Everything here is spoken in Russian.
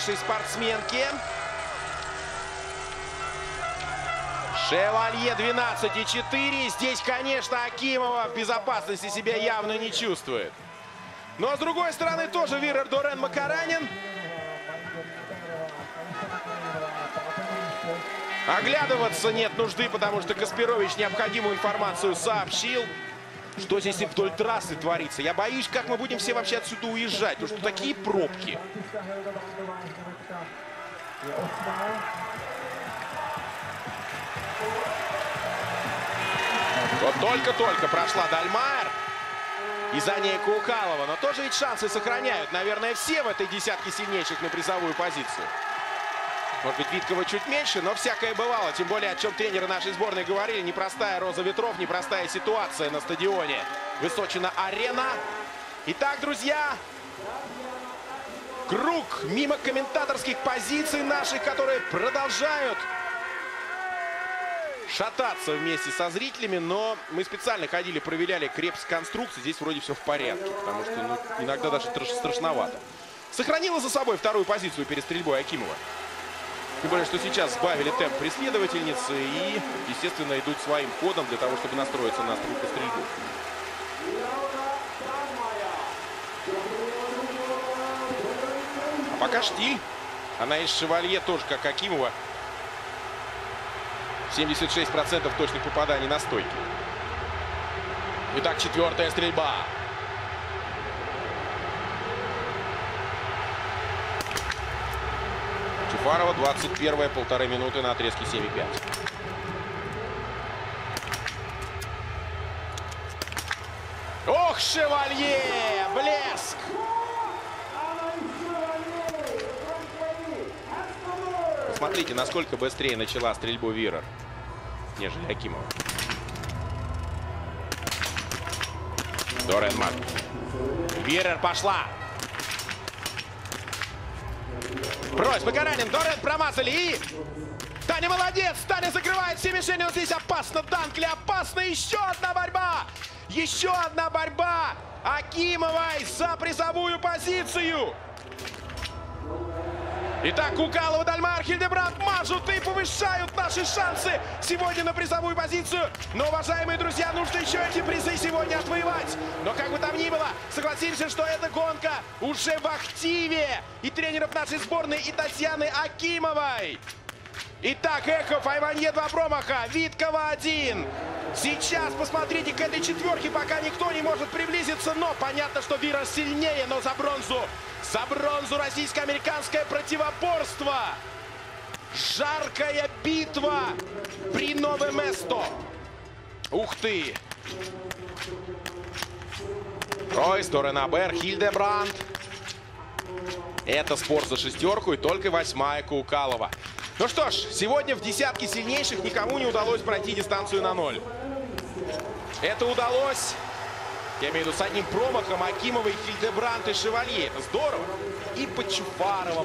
нашей спортсменки. Шевалье 12 и 4. Здесь, конечно, Акимова в безопасности себя явно не чувствует. Но, с другой стороны, тоже Вирер Дорен Макаранин. Оглядываться нет нужды, потому что Каспирович необходимую информацию сообщил. Что здесь и вдоль трассы творится? Я боюсь, как мы будем все вообще отсюда уезжать. Потому что такие пробки. Вот только-только прошла Дальмайер. И за ней Кукалова. Но тоже ведь шансы сохраняют. Наверное, все в этой десятке сильнейших на призовую позицию. Может быть, Виткова чуть меньше, но всякое бывало. Тем более, о чем тренеры нашей сборной говорили. Непростая роза ветров, непростая ситуация на стадионе. Высочина-арена. Итак, друзья, круг мимо комментаторских позиций наших, которые продолжают шататься вместе со зрителями, но мы специально ходили, проверяли крепость конструкции. Здесь вроде все в порядке, потому что ну, иногда даже страшновато. Сохранила за собой вторую позицию перед стрельбой Акимова. Тем более, что сейчас сбавили темп преследовательницы и, естественно, идут своим ходом для того, чтобы настроиться на стрельбу. А пока штиль. Она из шевалье тоже, как Акимова. 76% точных попаданий на стойке. Итак, четвертая стрельба. Чуфарова, 21 полторы минуты на отрезке 7,5. Ох, Шевалье! Блеск! Посмотрите, насколько быстрее начала стрельбу Вирер, нежели Акимова. Дорен Мак. Вирер пошла. Брось, Макаранин, Дорен промазали и... Таня молодец! Таня закрывает все мишени, но здесь опасно. Данкли опасно. Еще одна борьба! Еще одна борьба! Акимовой за призовую позицию! Итак, Кукалова, Дальмар, Хильдебранд мажут и повышают наши шансы сегодня на призовую позицию. Но, уважаемые друзья, нужно еще эти призы сегодня отвоевать. Но как бы там ни было, согласимся, что эта гонка уже в активе и тренеров нашей сборной, и Татьяны Акимовой. Итак, Эхов, Айванье два промаха, Виткова один. Сейчас посмотрите к этой четверке, пока никто не может приблизиться, но понятно, что Вира сильнее, но за бронзу, за бронзу российско-американское противоборство. Жаркая битва при Нове Место. Ух ты! Ройс, Доренабер, Хильдебранд. Это спор за шестерку и только восьмая Кукалова. Ну что ж, сегодня в десятке сильнейших никому не удалось пройти дистанцию на ноль. Это удалось, я имею в виду, с одним промахом Акимовой, Хильдебрант и Шевалье. Это здорово. И по Чуфаровым.